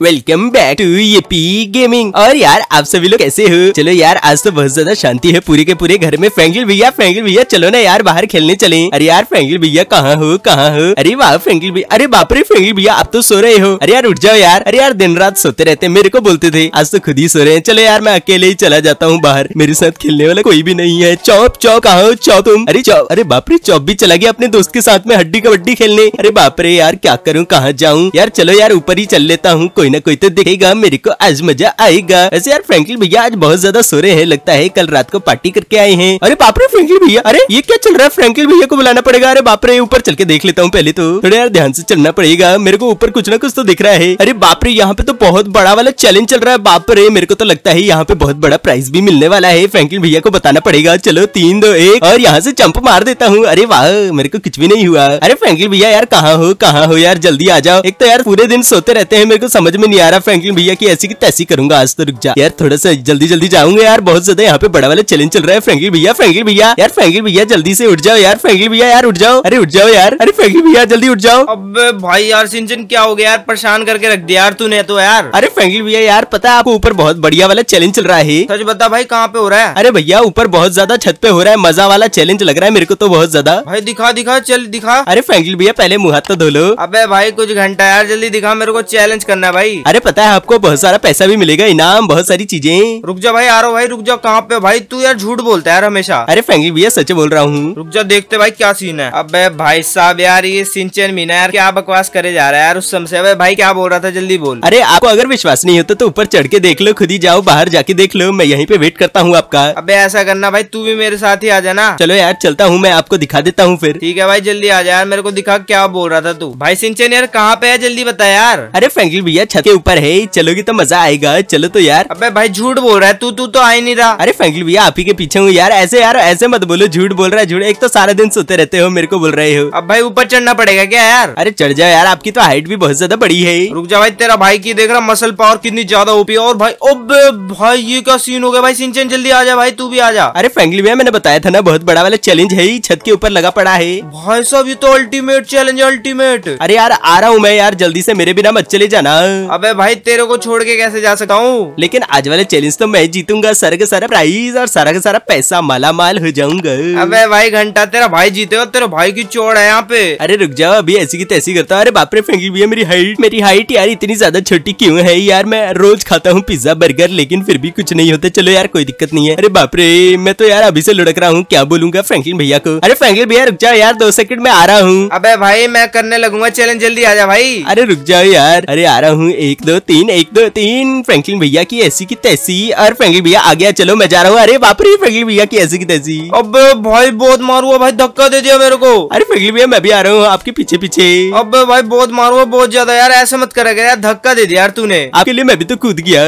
Welcome back to ये P gaming और यार, आप सभी लोग कैसे हो? चलो यार, आज तो बहुत ज़्यादा शांति है पूरे के पूरे घर में। फ्रेंकिल भैया फ्रेंकिल भैया, चलो ना यार, बाहर खेलने चले। अरे यार फ्रेंकिल भैया, कहाँ हो? कहाँ हो? अरे वाह फ्रेंकिल भैया, अरे बाप रे फ्रेंकिल भैया, आप तो सो रहे हो। अरे यार, उठ जाओ यार। अरे यार दिन रात सोते रहते मेरे को बोलते थे। आज तो खुद ही सो रहे हैं। चलो यार, मैं अकेले ही चला जाता हूँ बाहर। मेरे साथ खेलने वाला कोई भी नहीं है। चौप चौप, कहाँ हो? तुम। अरे चौप, अरे बाप रे, चौप भी चला गया अपने दोस्त के साथ में हड्डी कबड्डी खेलने। अरे बाप रे यार, क्या करूँ? कहाँ जाऊँ? यार, चलो यार, ऊपर ही चल लेता हूँ। कोई ना कोई तो देखेगा, मेरे को आज मज़ा आएगा। ऐसे यार फ्रेंकलिन भैया आज बहुत ज़्यादा सो रहे हैं, लगता है कल रात को पार्टी करके आए हैं। अरे बापरे फ्रेंकलिन भैया, अरे ये क्या चल रहा है? फ्रेंकलिन भैया को बुलाना पड़ेगा। अरे बापरे ऊपर चल के देख लेता हूँ पहले तो। थोड़ा यार ध्यान से चलना पड़ेगा। मेरे को ऊपर कुछ ना कुछ तो दिख रहा है। अरे बापरे यहाँ पे तो बहुत बड़ा वाला चैलेंज चल रहा है। बापरे मेरे को तो लगता है यहाँ पे बहुत बड़ा प्राइज भी मिलने वाला है। फ्रेंकलिन भैया को बताना पड़ेगा। चलो, तीन, दो, एक, और यहाँ से चंप मार देता हूँ। अरे वाह, मेरे को कुछ भी नहीं हुआ। अरे फ्रेंकलिन भैया यार, कहाँ हो कहाँ हो यार? जल्दी आ जाओ। एक तो यार पूरे दिन सोते रहते हैं, मेरे को समझ में नहीं आ रहा फ्रेंकलिन भैया की ऐसी की ऐसी करूँगा आज तो रुक जा। यार थोड़ा सा जल्दी जल्दी जाऊँगा यार बहुत ज़्यादा यहाँ पे बड़ा वाला चैलेंज चल रहा है। फ्रेंकी भैया फ्रेंकी भैया यार फ्रेंकी भैया जल्दी से उठ जाओ यार फ्रेंकी भैया यार उठ जाओ। अरे उठ जाओ यार। अरे फ्रेंकी भैया जल्दी उठ जाओ। अब भाई यार सिंचन क्या हो गया यार? परेशान करके रख दिया यार तूने तो यार। अरे फ्रेंकी भैया यार पता है आपको ऊपर बहुत बढ़िया वाला चैलेंज चल रहा है? सच बता भाई कहाँ पे हो रहा है? अरे भैया ऊपर बहुत ज़्यादा छत पे हो रहा है मज़ा वाला चैलेंज लग रहा है मेरे को तो बहुत ज़्यादा। भाई दिखा दिखा चल दिखा। अरे फ्रेंकी भैया पहले मुँह हाथ तो धो लो। अबे भाई कुछ घंटा यार जल्दी दिखा मेरे को चैलेंज करना है भाई। अरे पता है आपको बहुत सारा पैसा भी मिलेगा इनाम बहुत सारी चीज़ें। रुक जा भाई आ रहा भाई रुक जा कहाँ पे भाई? तू यार झूठ बोलता है यार हमेशा। अरे फैंगी भैया सच बोल रहा हूँ। रुक जा देखते भाई क्या सीन है। अब भाई साहब यार ये सिंचन मीना यार क्या बकवास करे जा रहा है यार उस समय भाई क्या बोल रहा था जल्दी बोल। अरे आपको अगर विश्वास नहीं होता तो ऊपर चढ़ के देख लो खुद ही जाओ बाहर जाके देख लो मैं यहीं पे वेट करता हूँ आपका। अब ऐसा करना भाई तू भी मेरे साथ ही आ जाना चलो यार चलता हूँ मैं आपको दिखा देता हूँ फिर। ठीक है भाई जल्दी आ जा यार मेरे को दिखा क्या बोल रहा था तू। भाई सिंचन यार कहाँ पे है? जल्दी बता यार। अरे फ्रेंकली भैया छत के ऊपर है चलोगी तो मज़ा आएगा। चलो तो यार। अबे भाई झूठ बोल रहा है तू तू तो आ ही नहीं रहा। अरे फ्रेंकली भैया आप ही के पीछे हूँ यार। ऐसे यार ऐसे मत बोलो झूठ बोल रहा है झूठ। एक तो सारा दिन सोते रहते हो मेरे को बोल रहे हो। अब भाई ऊपर चढ़ना पड़ेगा क्या यार? अरे चढ़ जाओ यार आपकी तो हाइट भी बहुत ज़्यादा बड़ी है। रुक जा भाई तेरा भाई की देख रहा मसल पावर कितनी ज़्यादा ओपी और भाई ओबे भाई ये क्या सीन हो गया भाई? सिंचन जल्दी आ जा भाई तू भी आ जा। अरे फ्रेंकली भैया मैंने बताया था ना बहुत बड़ा वाला चैलेंज है छत के ऊपर लगा पड़ा है। भाई साहब ये तो अल्टीमेट चैलेंज अल्टीमेट अरे यार आ रहा हूँ मैं यार जल्दी से मेरे बिना मत चले जाना। अबे भाई तेरे को छोड़ के कैसे जा सकता हूँ? लेकिन आज वाले चैलेंज तो मैं जीतूँगा सारा का सारा प्राइज और सारा का सारा पैसा माला माल हो जाऊँगा। अबे भाई घंटा तेरा भाई जीते तेरे भाई की चोड़ है यहाँ पे। अरे रुक जाओ अभी ऐसी की तैसी करता अरे बापरे फेंकी भी है मेरी हाइट मेरी हाइट यार इतनी ज़्यादा छोटी क्यों है यार? मैं रोज खाता हूँ पिज्जा बर्गर लेकिन फिर भी कुछ नहीं होता। चलो यार कोई दिक्कत नहीं है। अरे बापरे मैं तो यार अभी से लुढ़क रहा हूँ। क्या बोलूँगा फ्रेंकलिन भैया को? अरे फ्रेंकलिन भैया रुक जाओ यार दो सेकंड में आ रहा हूँ। अबे भाई मैं करने लगूँगा चैलेंज जल्दी आ जा भाई। अरे रुक जाओ यार। अरे आ रहा हूँ एक दो तीन एक दो तीन। फ्रेंकलिन भैया की ऐसी की तैसी। और फ्रेंकलिन भैया आ गया चलो मैं जा रहा हूँ। अरे बापरे फगली भैया की ऐसी की तैसी। अब भाई बहुत मारू भाई धक्का दे दिया मेरे को। अरे फगली भैया मैं भी आ रहा हूँ आपके पीछे पीछे। अब भाई बहुत मारू बहुत ज़्यादा यार ऐसा मत करेगा यार धक्का दे दिया यार तूने। आपके लिए मैं भी तो कूद गया।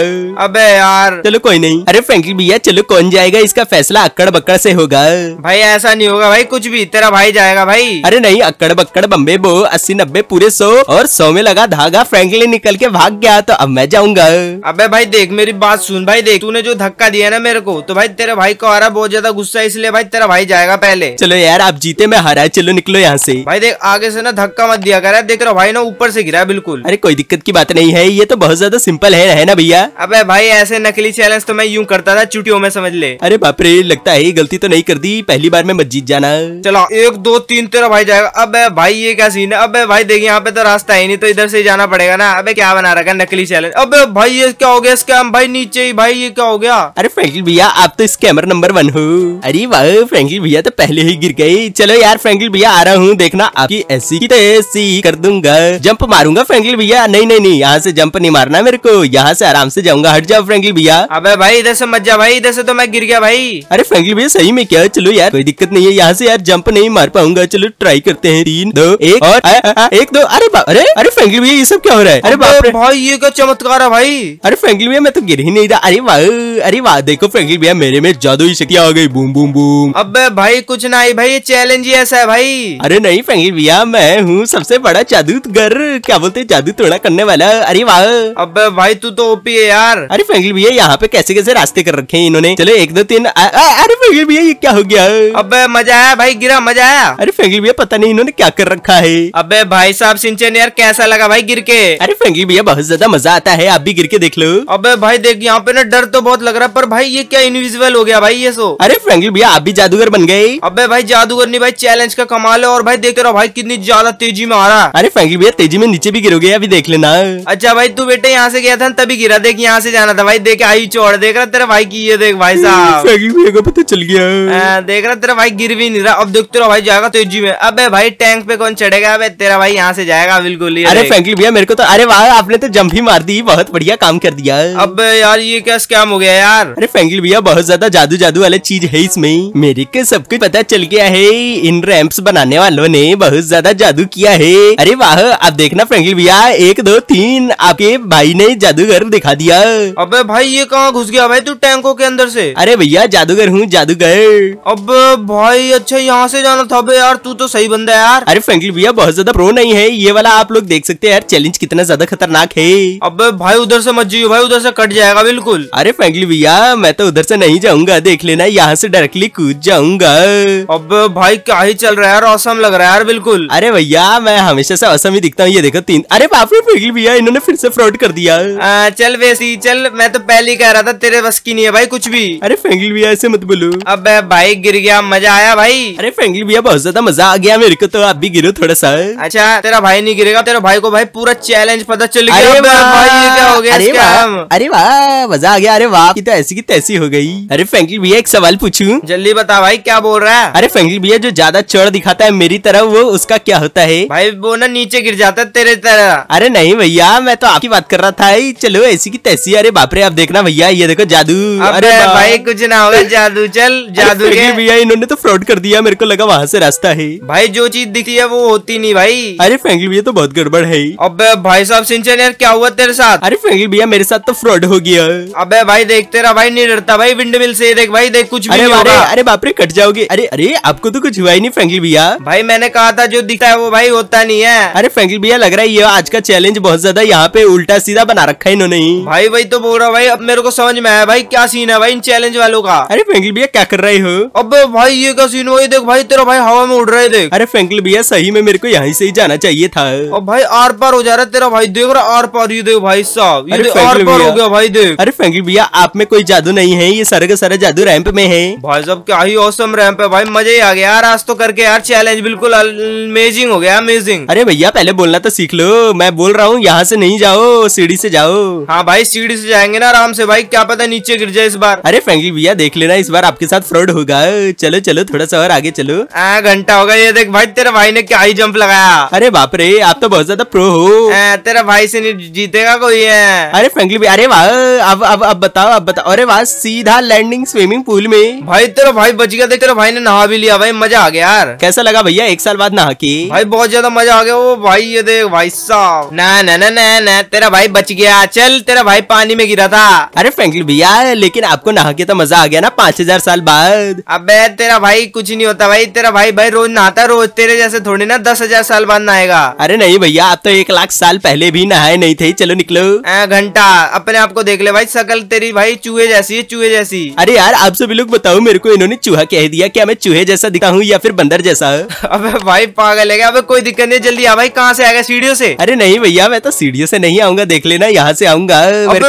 अब यार। चलो कोई नहीं। अरे फ्रेंकली भैया चलो कौन जाएगा? इसका फैसला अक्कड़ बक्कड़ से होगा। भाई ऐसा नहीं होगा भाई कुछ भी तेरा भाई जाएगा भाई। अरे नहीं अक्कड़ बक्कड़ बम्बे बो अस्सी नब्बे पूरे सौ और सौ में लगा धागा। फ्रेंकली निकल के भाग गया तो अब मैं जाऊँगा। अबे भाई देख मेरी बात सुन भाई देख तूने जो धक्का दिया ना मेरे को तो भाई तेरे भाई को आ रहा बहुत ज़्यादा गुस्सा है इसलिए भाई तेरा भाई जाएगा पहले। चलो यार आप जीते मैं हरा चलो निकलो यहाँ से। भाई देख आगे से ना धक्का मत दिया कर देख रहा भाई ना ऊपर से गिरा बिल्कुल। अरे कोई दिक्कत की बात नहीं है ये तो बहुत ज़्यादा सिंपल है ना भैया? अबे भाई ऐसे नकली चैलेंज तो मैं यूँ करता था चुटियों में समझ ले। अरे बापरे लगता है गलती तो नहीं कर दी पहली बार में मत जीत जाना। चलो एक दो तीन तेरा भाई जाएगा। अब भाई ये क्या सीन है? अब भाई देखिए यहाँ पे तो रास्ता है नहीं तो इधर से जाना पड़ेगा ना। अबे क्या बना रखा नकली चैलेंज अब भाई ये क्या हो गया स्कैम भाई नीचे ही भाई ये क्या हो गया? अरे फ्रेंकिल भैया आप तो स्कैमर नंबर वन हो। अरे वाह फ्रेंकल भैया तो पहले ही गिर गए। चलो यार फ्रेंकिल भैया आ रहा हूँ देखना आपकी ऐसी की तैसी कर दूँगा। जंप मारूँगा फ्रेंकिल भैया? नहीं नहीं नहीं यहाँ से जंप नहीं मारना मेरे को। यहाँ से आराम से जाऊँगा। हट जाओ फ्रेंकिल भैया। अबे भाई इधर से मत जा भाई इधर से तो मैं गिर गया भाई। अरे फ्रेंकिल भैया सही में क्या? चलो यार कोई दिक्कत नहीं है। यहाँ से यार जंप नहीं मार पाऊँगा। चलो ट्राई करते हैं। तीन दो एक और एक दो अरे अरे अरे फ्रेंकिल भैया ये सब क्या हो रहा है? अरे बाप भाई ये क्या चमत्कार है भाई? अरे फ्रेंकल भैया मैं तो गिर ही नहीं रहा अरे वाह अरे वाह देखो फ्रेंकल भैया मेरे में जादू ही शक्ति आ गई। Boom boom boom. अब भाई कुछ ना आई भाई ये चैलेंज ही ऐसा है भाई। अरे नहीं फ्रेंकी भैया मैं हूँ सबसे बड़ा जादूगर। क्या बोलते जादू तोड़ा करने वाला। अरे वाह। अब भाई तू तो ओपी है यार। अरे फ्रेंकी भैया यहाँ पे कैसे कैसे रास्ते कर रखे हैं इन्होंने? चलो एक दो तीन अरे फ्रेंकी भैया ये क्या हो गया? अब मज़ा आया भाई गिरा मज़ा आया। अरे फ्रेंकी भैया पता नहीं इन्होंने क्या कर रखा है। अब भाई साहब सिंचन यार कैसा लगा भाई गिर के? अरे फ्रेंकी भैया बहुत ज़्यादा मज़ा आता है आप भी गिर के देख लो। अबे भाई देख यहाँ पे ना डर तो बहुत लग रहा है पर भाई ये क्या इनविजिबल हो गया भाई ये सो? अरे फ्रैंकलिन भैया आप भी जादूगर बन गए। अबे भाई जादूगर नहीं भाई चैलेंज का कमाल है और भाई देख रहा भाई कितनी ज़्यादा तेज़ी में आ रहा है। अरे फ्रैंकलिन भैया तेज़ी में नीचे भी गिरोगे अभी देख लेना। अच्छा भाई तू बेटे यहाँ से गया था तभी गिरा देख यहाँ से जाना था भाई देख आई चौड़ देख रहा तेरा भाई की ये देख भाई साहब। भैया को पता चल गया। देख रहा तेरा भाई गिर भी नहीं रहा अब देख तेरा भाई जाएगा तेज़ी में। अबे भाई टैंक पे कौन चढ़ेगा? अबे तेरा भाई यहाँ से जाएगा बिल्कुल अरे देख। भैया मेरे को तो अरे वाह आपने तो जंप ही मार दी बहुत बढ़िया काम कर दिया। अब यार ये क्या स्कैम हो गया यार? अरे फ्रैंकलिन भैया बहुत ज़्यादा जादू जादू वाला चीज़ है इसमें। मेरे को सब कुछ पता चल गया है। इन रैंप्स बनाने वालों ने बहुत ज़्यादा जादू किया है। अरे वाह आप देखना फ्रैंकलिन भैया एक दो तीन आपके भाई ने जादूगर दिखा दिया। अबे भाई ये कहाँ घुस गया भाई तू टैंकों के अंदर से? अरे भैया जादूगर हूँ जादूगर। अब भाई अच्छा यहाँ से जाना था बे यार तू तो सही बंदा यार। अरे फ्रैंकलिन भैया बहुत ज़्यादा प्रो नहीं है। ये वाला आप लोग देख सकते हैं यार चैलेंज कितना ज़्यादा खतरनाक है। अबे भाई उधर से मत जाइयो भाई उधर से कट जाएगा बिल्कुल। अरे फ्रैंकलिन भैया मैं तो उधर से नहीं जाऊँगा देख लेना यहाँ से डायरेक्टली कूद जाऊँगा। अब भाई क्या ही चल रहा है यार औसम लग रहा है यार बिल्कुल। अरे भैया मैं हमेशा से असम ही दिखता हूँ ये देखो तीन। अरे बाप रे फ्रैंकलिन भैया इन्होंने फिर से फ्रॉड कर दिया। आ, चल वैसी चल मैं तो पहले ही कह रहा था तेरे बस की नहीं है भाई कुछ भी। अरे फ्रैंकलिन भैया ऐसे मत बोलो। अब भाई गिर गया मज़ा आया भाई। अरे फ्रैंकलिन भैया बहुत ज़्यादा मज़ा आ गया मेरे को तो आप भी गिरो थोड़ा सा। अच्छा तेरा भाई नहीं गिरेगा तेरा भाई को भाई पूरा चैलेंज पता चल गया अरे वाह! भाई ये क्या हो गया अरे वाह अरे वाह मज़ा आ गया अरे वाह की तो ऐसी की तैसी हो गई। अरे फ्रैंकलिन भैया एक सवाल पूछूँ? जल्दी बता भाई क्या बोल रहा है? अरे फ्रैंकलिन भैया जो ज़्यादा चढ़ दिखाता है मेरी तरह वो उसका क्या होता है? भाई वो ना नीचे गिर जाता है तेरे तरह। अरे नहीं भैया मैं तो आपकी बात कर रहा था चलो ऐसी की तैसी अरे बापरे आप देखना भैया ये देखो जादू अरे भाई कुछ ना होगा जादू चल जादू भैया इन्होंने तो फ्रॉड कर दिया मेरे को लगा वहाँ से रास्ता है। भाई जो चीज़ दिखती है वो होती नहीं भाई। अरे फ्रैंकलिन भैया तो बहुत गड़बड़ है। अबे भाई साहब यार क्या हुआ तेरे साथ? अरे फ्रैंकलिन भैया मेरे साथ तो फ्रॉड हो गया अबे भाई देख तेरा भाई नहीं डरता भाई विंड मिल से देख भाई देख कुछ भी अरे नहीं अरे होगा। अरे बाप रे कट जाओगे। अरे अरे आपको तो कुछ हुआ ही नहीं फ्रैंकलिन भैया। भाई मैंने कहा था जो दिखता है वो भाई होता नहीं है। अरे फ्रैंकलिन भैया लग रहा है ये आज का चैलेंज बहुत ज़्यादा यहाँ पे उल्टा सीधा बना रखा है इन्होंने भाई वही तो बोल रहा भाई अब मेरे को समझ में आया भाई क्या सीन है भाई इन चैलेंज वालों का? अरे फ्रैंकलिन भैया क्या कर रहे हो? अब भाई ये क्या सीन हुआ? देख भाई तेरा भाई हवा में उड़ रहा है देख। अरे फ्रैंकलिन भैया सही में मेरे को यहाँ से ही जाना चाहिए था। और भाई आर पार हो जा रहा है तेरा भाई देख रहा आर पार ये देख भाई साहब ये आर फ्रैंकलिन हो। गया भाई देख। अरे फ्रैंकलिन भैया आप में कोई जादू नहीं है ये सारा का सारा जादू रैंप में है। भाई साहब क्या ही औसम रैंप है भाई मज़ा ही आ गया यार आज तो करके यार चैलेंज बिल्कुल अमेजिंग हो गया अमेजिंग अरे भैया पहले बोलना तो सीख लो मैं बोल रहा हूँ यहाँ से नहीं जाओ सीढ़ी से जाओ। हाँ भाई सीढ़ी से जाएँगे ना आराम से भाई क्या पता नीचे गिर जाए इस बार। अरे फ्रैंकलिन भैया देख लेना इस बार आपके साथ फ्रॉड होगा। चलो चलो थोड़ा सा और आगे चलो। आ, घंटा होगा ये देख भाई तेरे भाई ने क्या ही जंप लगाया। अरे बाप रे आप तो बहुत ज़्यादा प्रो हो। तेरा भाई से नहीं जीतेगा कोई है। अरे फ्रैंकलिन भैया अरे वाह अब अब अब बताओ अब बताओ। अरे वाह सीधा लैंडिंग स्विमिंग पूल में। भाई तेरा भाई बच गया देख तेरा भाई ने नहा भी लिया भाई मज़ा आ गया यार। कैसा लगा भैया एक साल बाद नहा के? भाई बहुत ज़्यादा मज़ा आ गया वो भाई ये देख भाई साहब। ना ना ना ना ना तेरा भाई बच गया चल तेरा भाई पानी में गिरा था। अरे फ्रेंकली भैया लेकिन आपको नहा के तो मज़ा आ गया ना पाँच हज़ार साल बाद। अब तेरा भाई कुछ नहीं होता भाई तेरा भाई भाई रोज नहाता रोज तेरे जैसे थोड़ी ना दस हज़ार साल बाद नहाएगा। अरे नहीं भैया आप तो एक लाख साल पहले भी नहाए नहीं थे चलो निकलो। आ, घंटा अपने आप को देख ले भाई शकल तेरी भाई चूहे जैसी है चूहे जैसी। अरे यार आप सभी लोग बताओ मेरे को इन्होंने चूहा कह दिया क्या मैं चूहे जैसा दिखा हूँ या फिर बंदर जैसा? अबे भाई पागल है क्या? अबे कोई दिक्कत नहीं जल्दी आ भाई कहाँ से आएगा सीढ़ियों से? अरे नहीं भैया मैं तो सीढ़ियों से नहीं आऊँगा देख लेना यहाँ से आऊँगा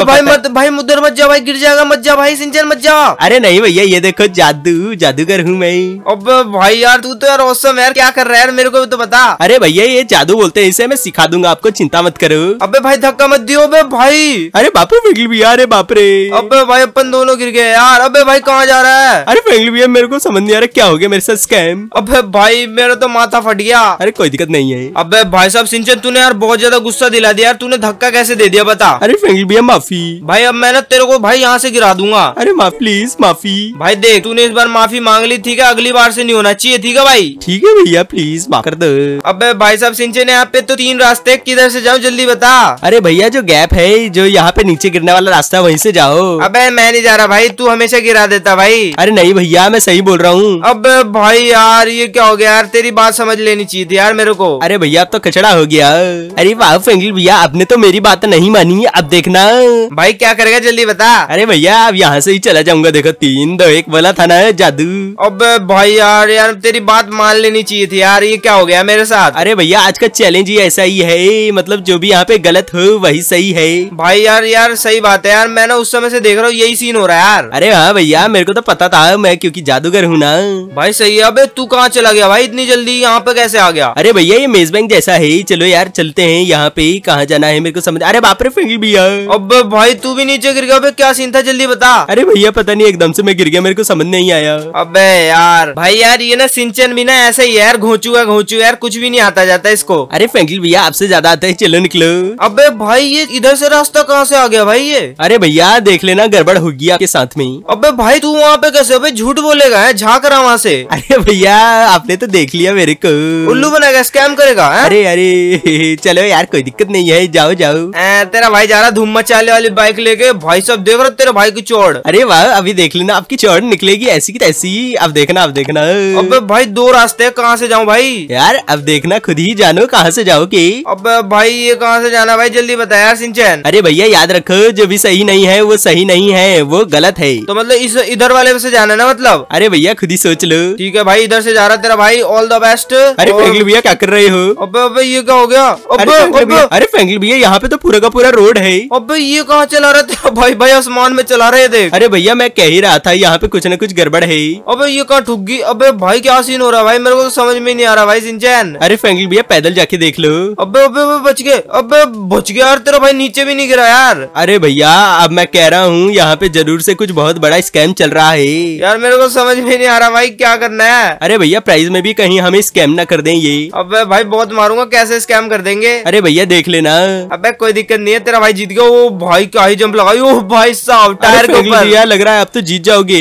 भाई मत भाई मुद्दर मत जा भाई गिर जाएगा मत जा भाई सिंचन मत जा। अरे नहीं भैया ये देखो जादू जादूगर हूँ मैं। अब भाई यार तू तो यार औसम यार क्या कर रहा है यार मेरे को भी तो बता। अरे भैया ये जादू बोलते हैं इसे मैं सिखा दूँगा आपको चिंता मत करो। अबे भाई धक्का मत दियो अबे भाई। अरे बापू फ्रैंकलिन भैया अरे बाप रे। अबे भाई अपन दोनों गिर गए यार। अबे भाई कहाँ जा रहा है? अरे फ्रैंकलिन भैया मेरे को समझ नहीं आ रहा क्या हो गया मेरे साथ स्कैम अबे भाई मेरा तो माथा फट गया। अरे कोई दिक्कत नहीं है। अबे भाई साहब सिंचन तूने यार बहुत ज़्यादा गुस्सा दिला दिया यार। तूने धक्का कैसे दे दिया बता। अरे फ्रैंकलिन भैया माफ़ी। भाई अब मैं ना तेरे को भाई यहाँ से गिरा दूँगा। अरे माफ़ प्लीज़ माफ़ी। भाई देख तूने इस बार माफ़ी मांग ली ठीक है? अगली बार से नहीं होना चाहिए ठीक है भाई? ठीक है भैया प्लीज़ माफ़ कर दो। अबे भाई साहब सिंचन यहाँ पे तो तीन रास्ते किधर से जाऊँ जल्दी बता। अरे भैया जो गैप है जो यहाँ पे नीचे गिरने वाला रास्ता है वहीं से जाओ। अबे मैं नहीं जा रहा भाई तू हमेशा गिरा देता भाई। अरे नहीं भैया मैं सही बोल रहा हूँ। अब भाई यार ये क्या हो गया यार? तेरी बात समझ लेनी चाहिए थी यार मेरे को। अरे भैया अब तो कचड़ा हो गया। अरे वाह फ्रेंकलिन भैया आपने तो मेरी बात नहीं मानी अब देखना। भाई क्या करेगा? जल्दी बता। अरे भैया अब यहाँ से ही चला जाऊँगा देखो तीन दो एक वाला था ना जादू। अब भाई यार यार तेरी बात मान लेनी चाहिए थी यार ये क्या हो गया मेरे साथ? अरे भैया आज का चैलेंज ही ऐसा ही है मतलब जो भी यहाँ पे गलत हो वही सही है। भाई यार यार सही बात है यार। मैं ना उस समय से देख रहा हूँ यही सीन हो रहा है यार। अरे हाँ भैया मेरे को तो पता था मैं क्योंकि जादूगर हूँ ना। भाई सही है अबे तू कहाँ चला गया भाई? इतनी जल्दी यहाँ पे कैसे आ गया? अरे भैया ये मेज बैंक जैसा है। चलो यार चलते हैं यहाँ पे। कहाँ जाना है मेरे को समझ अरे बाप रे फ्रेंकलिन भैया। अब भाई तू भी नीचे गिर गया। क्या सीन था? जल्दी बता। अरे भैया पता नहीं एकदम से मैं गिर गया मेरे को समझ नहीं आया। अब यार भाई यार ये ना सिंचन भी ना ऐसा ही यार। घोचू है घोचू यार। कुछ भी नहीं आता जाता इसको। अरे फ्रेंकलिन भैया आपसे ज़्यादा आता है। चलो निकलो। अबे भाई ये इधर से रास्ता कहाँ से आ गया भाई ये? अरे भैया देख लेना गड़बड़ होगी आपके साथ में ही। अबे भाई तू वहाँ पे कैसे? अबे झूठ बोलेगा है? झाँक रहा वहाँ से। अरे भैया आपने तो देख लिया मेरे को। उल्लू बनेगा स्कैम करेगा है? अरे अरे चलो यार कोई दिक्कत नहीं है जाओ जाओ। ए, तेरा भाई जा रहा धूम मचाले वाली बाइक लेके। भाई सब देख रहे तेरे भाई की चोड़ अरे वाह अभी देख लेना आपकी चौड़ निकलेगी ऐसी की तैसी। अब देखना अब देखना। अबे भाई दो रास्ते हैं कहाँ से जाऊँ भाई? यार अब देखना खुद ही जानो कहाँ से जाओगे? अब भाई ये कहाँ से जाना भाई जल्दी बता यार सिंचन। अरे भैया याद रखो जो भी सही नहीं है वो सही नहीं है वो गलत है। तो मतलब इस इधर वाले से जाना ना मतलब? अरे भैया खुद ही सोच लो। ठीक है भाई इधर से जा रहा तेरा भाई ऑल द बेस्ट अरे फ्रेंकलिन भैया क्या कर रहे हो? अबे अबे ये क्या हो गया? अरे अबे भैया अरे फ्रेंकलिन भैया यहाँ पे तो पूरा का पूरा रोड है। अबे ये कहाँ चला रहा तेरा भाई? भाई आसमान में चला रहे थे अरे भैया मैं कह ही रहा था यहाँ पे कुछ न कुछ गड़बड़ है। अबे ये कहाँ ठुक अबे भाई क्या सीन हो रहा है भाई? मेरे को तो समझ में नहीं आ रहा भाई सिंचन। अरे फ्रेंकलिन भैया पैदल जाके देख लो। अबे बच गए। अबे बच गया यार तेरा भाई नीचे भी नहीं गिरा यार। अरे भैया अब मैं कह रहा हूँ यहाँ पे ज़रूर से कुछ बहुत बड़ा स्कैम चल रहा है। यार मेरे को समझ में नहीं आ रहा भाई क्या करना है? अरे भैया प्राइस में भी कहीं हमें स्कैम ना कर दें ये। अब भाई बहुत मारूँगा कैसे स्कैम कर देंगे? अरे भैया देख लेना। अब कोई दिक्कत नहीं है तेरा भाई जीत गया। वो भाई क्या ही जंप लगाई। ओ भाई साहब टायर के ऊपर। लग रहा है अब तो जीत जाओगे।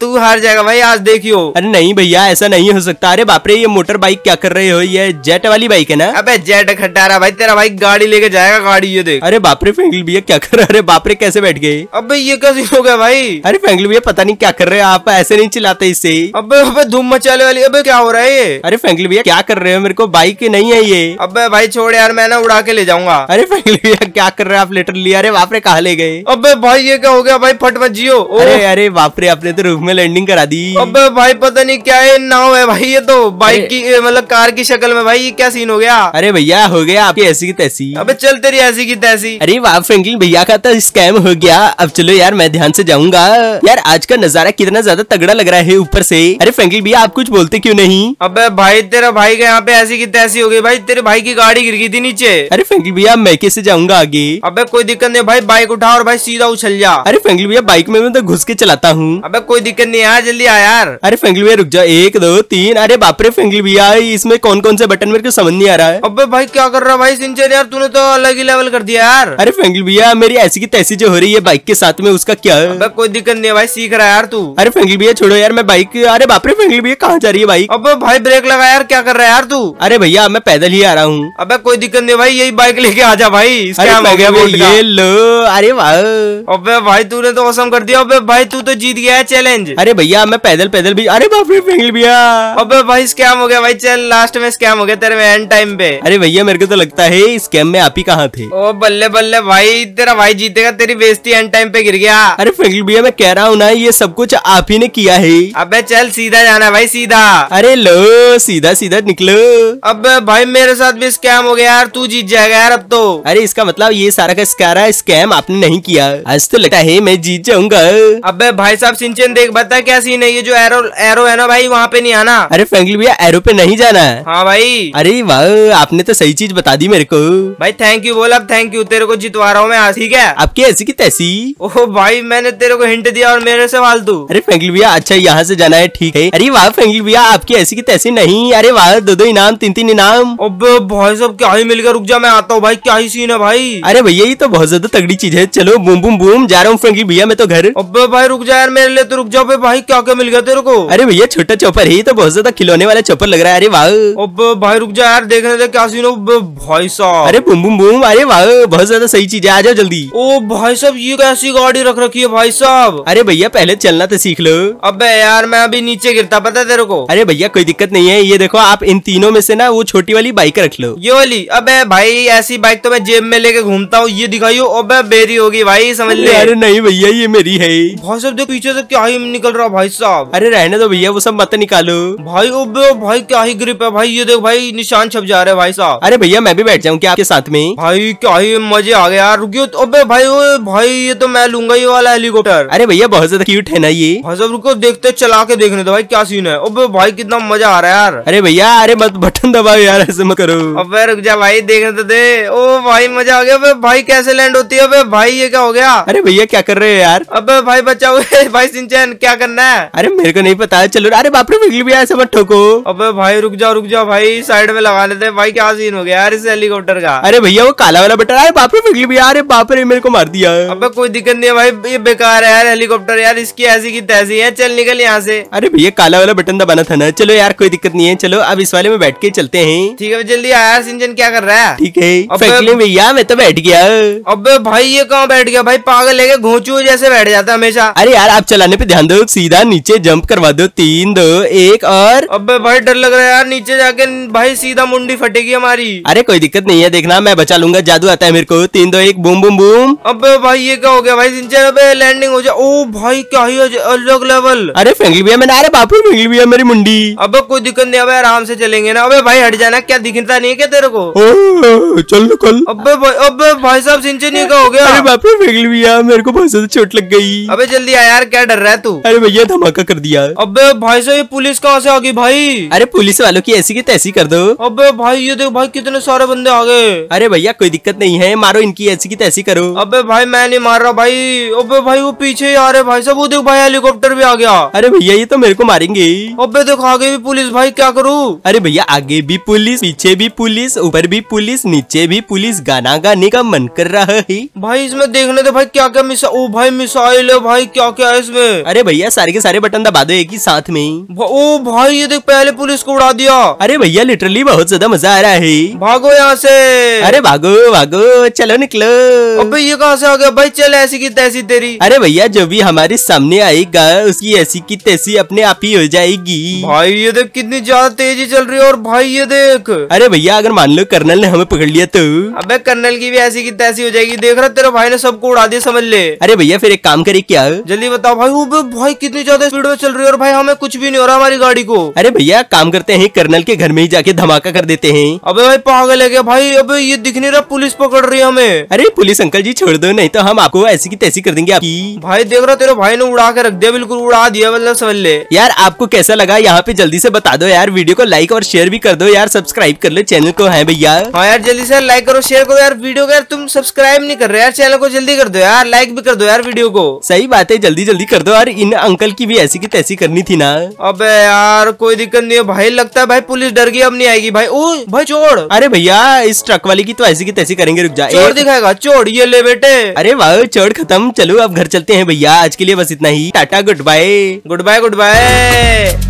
तू हार जाएगा भाई आज देखियो। अरे नहीं भैया ऐसा नहीं हो सकता। अरे बापरे ये मोटर बाइक क्या कर रहे हो? ये जेट वाली बाइक है ना? अबे जेट खट्टा रहा भाई तेरा भाई गाड़ी लेके जाएगा गाड़ी ये देख। अरे बापरे फ्रेंकलिन भैया क्या कर रहे अरे बापरे कैसे बैठ गए? अबे ये कैसे हो गया भाई? अरे फ्रेंकलिन भैया पता नहीं क्या कर रहे हो आप ऐसे नहीं चलाते इससे अबे अबे धूम मचाले वाली अबे क्या हो रहा है ये? अरे फ्रेंकलिन भैया क्या कर रहे हो? मेरे को बाइक नहीं है ये। अबे भाई छोड़ यार मैं ना उड़ा के ले जाऊँगा। अरे फ्रेंकलिन भैया क्या कर रहे हैं आप? लेटर लिया अरे बापरे कहा ले गए? अबे भाई ये क्या हो गया भाई? फट मत जियो। अरे अरे बापरे आपने तो रूफ में लैंडिंग करा दी। अबे भाई पता नहीं क्या है नाव है भाई ये तो बाइक की मतलब कार की शक्ल में भाई ये क्या सीन हो गया? अरे भैया हो गया आपकी ऐसी की तैसी। अबे चल तेरी ऐसी की तैसी। अरे वाह फ्रेंकलिन भैया का तो स्कैम हो गया। अब चलो यार मैं ध्यान से जाऊँगा। यार आज का नज़ारा कितना ज़्यादा तगड़ा लग रहा है ऊपर से। अरे फ्रेंकलिन भैया आप कुछ बोलते क्यों नहीं? अबे भाई तेरा भाई का यहाँ पे ऐसी की तैसी हो गई। भाई तेरे भाई की गाड़ी गिर गई थी नीचे। अरे फ्रेंकलिन भैया मैं कैसे जाऊँगा आगे? अब कोई दिक्कत नहीं भाई बाइक उठा और भाई सीधा उछल जा। अरे फ्रेंकलिन भैया बाइक में मैं तो घुस के चलाता हूँ। अब कोई दिक्कत नहीं यार जल्दी आ यार। अरे फ्रेंकलिन भैया रुक जाओ एक दो तीन। अरे बापरे फ्रेंकलिन भैया इसमें कौन कौन से बटन मेरे को समझ नहीं आ रहा है। अबे भाई क्या कर रहा है भाई? सिंचर यार तूने तो अलग ही लेवल कर दिया यार। अरे फ्रेंकलिन भैया मेरी ऐसी की तैसी जो हो रही है बाइक के साथ में उसका क्या? अबे कोई दिक्कत नहीं है भाई सीख रहा है यार तू। अरे फ्रेंकलिन भैया छोड़ो यार मैं बाइक अरे बापरे फ्रेंकलिन भैया कहाँ जा रही है बाइक अबे भाई ब्रेक लगा यार क्या कर रहा है यार तू? अरे भैया मैं पैदल ही आ रहा हूँ। अब कोई दिक्कत नहीं भाई यही बाइक लेके आ जा भाई स्कैम हो गया ये लो अरे वाह। अबे भाई तूने तो औसम कर दिया अबे भाई तू तो जीत गया है चैलेंज अरे भैया मैं पैदल पैदल भी अरे बाप रे फ्रेंकलिन भैया। अबे भाई स्कैम हो गया भाई चल लास्ट में स्कैम हो गया तेरे में एंड टाइम पे। अरे भैया मेरे को तो लगता है स्कैम में आप ही कहाँ थे? ओ बल्ले बल्ले भाई तेरा भाई जीतेगा तेरी बेइज्जती एंड टाइम पे गिर गया। अरे फ्रेंकलिन भैया मैं कह रहा हूँ ना ये सब कुछ आप ही ने किया है। अबे चल सीधा जाना भाई सीधा। अरे लो सीधा सीधा निकलो। अब भाई मेरे साथ भी स्कैम हो गया यार तू जीत जाएगा यार अब तो। अरे इसका मतलब ये सारा का स्कारा स्कैम आपने नहीं किया। आज तो लगता है मैं जीत जाऊँगा। अबे भाई साहब सिंचन देख बता क्या सीन है? ये जो एरो एरो है ना भाई वहाँ पे नहीं आना? अरे फ्रेंकलिन भैया एरो पे नहीं जाना। है हाँ भाई। अरे वाह आपने तो सही चीज़ बता दी मेरे को। भाई थैंक यू बोल अब थैंक यू तेरे को जितवा रहा हूँ मैं आज ठीक है? आपकी ऐसी की तैसी? ओह भाई मैंने तेरे को हिंट दिया और मेरे से फालतू। अरे फ्रेंकलिन भैया अच्छा यहाँ से जाना है ठीक है। अरे वाह फ्रेंकलिन भैया आपकी ऐसी की तैसी नहीं। अरे वाह दो दो इनाम तीन तीन इनाम। अबे भाई साहब क्या ही मिलकर रुक जा मैं आता हूँ भाई क्या ही सीन है भाई। अरे भैया ये तो बहुत ज़्यादा तगड़ी चीज़ है। चलो बूम बूम बूम जा रहा हूँ फ्रेंकलिन भैया मैं तो घर। अब भाई रुक जा यार मेरे लिए तो रुक जाओ भाई क्या क्या मिल गया तेरे को? अरे भैया छोटा चौपर है तो बहुत ज़्यादा खिलौने वाला चौपर लग रहा है। अरे वाह। अब भाई रुक जा यार देखने दे क्या सीन हो? भाई साहब। अरे बूम बूम बूम अरे वाह बहुत ज़्यादा सही चीज़ है आ जाओ जल्दी। ओ भाई साहब ये कैसी गाड़ी रख रखी है भाई साहब? अरे भैया पहले चलना तो सीख लो। अबे यार मैं अभी नीचे गिरता पता तेरे को? अरे भैया कोई दिक्कत नहीं है ये देखो आप इन तीनों में से ना वो छोटी वाली बाइक रख लो। ये वाली? अब भाई ऐसी बाइक तो मैं जेब में लेके घूमता हूँ ये दिखाइयो। अबे बेरी होगी भाई समझ ले। अरे नहीं भैया ये मेरी है। भाई साहब देख पीछे से क्या ही निकल रहा भाई साहब। अरे रहने दो भैया वो सब मत निकालो। भाई ओबे भाई क्या ही ग्रिप है भाई ये देख भाई निशान छप जा रहे हैं भाई साहब। अरे भैया मैं भी बैठ जाऊँ क्या आपके साथ में? भाई क्या ही मज़े आ गए यार। रुकियो तो- अबे भाई ओए भाई ये तो मैं लूँगा ये वाला हेलीकॉप्टर अरे भैया बहुत ज़्यादा क्यूट है ना ये? भाई साहब रुको देखते चला के देखने दो भाई क्या सीन है। अबे भाई कितना मज़ा आ रहा है यार। अरे भैया अरे मत बटन दबाओ यार ऐसे मत करो। अबे रुक जा भाई देखने तो दे। ओ भाई मज़ा आ गया। अबे भाई कैसे लैंड होती है? अबे भाई ये क्या हो गया? अरे भैया क्या कर रहे हो यार? अबे भाई बचाओ। भाई सिंचन क्या करना है? अरे मेरे को नहीं पता चलो। अरे बापरे बिगली भैया ऐसे मत ठोको। अबे भाई रुक जाओ रुक जाओ भाई साइड में लगा लेते भाई क्या सीन हो गया यार इस हेलीकॉप्टर का? अरे भैया वो काला वाला बटन अरे बाप रे बिगली भैया अरे बाप रे मेरे को मार दिया। अबे कोई दिक्कत नहीं है भाई ये बेकार है यार हेलीकॉप्टर यार इसकी ऐसी की तैसी है चल निकल यहाँ से। अरे भैया काला वाला बटन दबाना था ना चलो यार कोई दिक्कत नहीं है चलो अब इस वाले में बैठ के चलते हैं। ठीक है जल्दी आया सिंचन क्या कर रहा है? ठीक है फैकले भैया मैं तो बैठ गया। अब भाई ये कहाँ बैठ गया? भाई पागल है क्या? घोंचू जैसे बैठ जाता है हमेशा। अरे यार आप चलाने पे ध्यान दो सीधा नीचे जंप करवा दो तीन दो एक और अब भाई डर लग रहा है यार नीचे जाके भाई सीधा मुंडी फटेगी हमारी। अरे कोई दिक्कत नहीं है देखना मैं बचा लूँगा जादू आता है मेरे को। तीन दो एक बूम बूम बूम। अबे भाई ये क्या हो गया? भाई सिंचन अबे लैंडिंग हो जाए ओ भाई क्या ही अलग लेवल अरे फैंगली भैया मैंने अरे बापू फैंगली भैया मेरी मुंडी। अब कोई दिक्कत नहीं अबे आराम से चलेंगे ना। अबे भाई हट जाना क्या दिखता नहीं है क्या तेरे को? चल कल। अबे भाई अबे भाई साहब सिंचन ये क्या हो गया। अरे बाप फैंगली भैया मेरे को बहुत ज़्यादा चोट लग गई। अबे जल्दी आ यार क्या डर रहा है तू? अरे भैया धमाका कर दिया। अबे भाई साहब ये पुलिस कहाँ से आ गई भाई? अरे पुलिस वालों की ऐसी की तैसी कर दो। अबे भाई ये देखो भाई कितने सारे बंदे आ गए। अरे भैया कोई दिक्कत नहीं है। मारो इनकी ऐसी की तैसी करो। अबे भाई मैं नहीं मार रहा भाई। अबे भाई वो पीछे ही आ रहे भाई। साहब वो देख भाई हेलीकॉप्टर भी आ गया। अरे भैया ये तो मेरे को मारेंगे। अबे देखो आगे भी पुलिस भाई क्या करूँ? अरे भैया आगे भी पुलिस पीछे भी पुलिस ऊपर भी पुलिस नीचे भी पुलिस गाना गाने का मन कर रहा है। भाई इसमें देखने दे भाई क्या क्या मिसा ओ भाई मिसाइल है भाई क्या क्या है इसमें? अरे भैया सारे के सारे बटन दबा दो एक ही साथ में। ओ भाई ये देख पहले पुलिस को उड़ा दिया। अरे भैया लिटरली बहुत ज़्यादा मज़ा आ रहा है। भागो यहाँ से। अरे भागो भागो चलो निकलो। अबे ये कहाँ से आ गया? भाई चल ऐसी की तैसी तेरी। अरे भैया जो भी हमारे सामने आएगा उसकी ऐसी की तैसी अपने आप ही हो जाएगी। भाई ये देख कितनी ज़्यादा तेज़ी चल रही है और भाई ये देख। अरे भैया अगर मान लो कर्नल ने हमें पकड़ लिया तो? अबे कर्नल की भी ऐसी की तैसी हो जाएगी। देख रहा तेरे भाई ने सबको उड़ा दिया समझ ले। अरे भैया फिर एक काम करे क्या? जल्दी बताओ भाई वो भाई कितनी ज़्यादा स्पीड में चल रही है और भाई हमें कुछ भी नहीं हो रहा हमारी गाड़ी को। अरे भैया काम करते हैं कर्नल के घर में ही जाके धमाका कर देते हैं। अबे भाई पागल है क्या भाई? अबे ये दिख नहीं रहा पुलिस पकड़ रही है हमें। अरे पुलिस अंकल जी छोड़ दो नहीं तो हम आपको ऐसी की तैसी कर देंगे आपकी। भाई देख रहा तेरे भाई ने उड़ा के रख दिया बिल्कुल उड़ा दिया मतलब समझ ले। यार आपको कैसा लगा? यहाँ पे जल्दी से बता दो यार वीडियो को लाइक और शेयर भी कर दो यार सब्सक्राइब कर लो चैनल को है भैया। हाँ यार जल्दी से लाइक करो शेयर करो यार वीडियो को यार तुम सब्सक्राइब नहीं कर रहे यार चैनल को जल्दी कर दो यार लाइक भी कर दो यार वीडियो को। सही बात है जल्दी जल्दी कर दो यार इन अंकल की भी ऐसी की तैसी करनी थी ना। अब यार कोई दिक्कत नहीं है भाई लगता है भाई पुलिस डर गई अब नहीं आएगी भाई ओ भाई चोर अरे भैया इस ट्रक वाले की तो ऐसी की तैसी करेंगे रुक जा। चोर दिखाएगा चोर ये ले बेटे। अरे वाह चोर खत्म। चलो अब घर चलते हैं भैया। आज के लिए बस इतना ही। Tata goodbye goodbye goodbye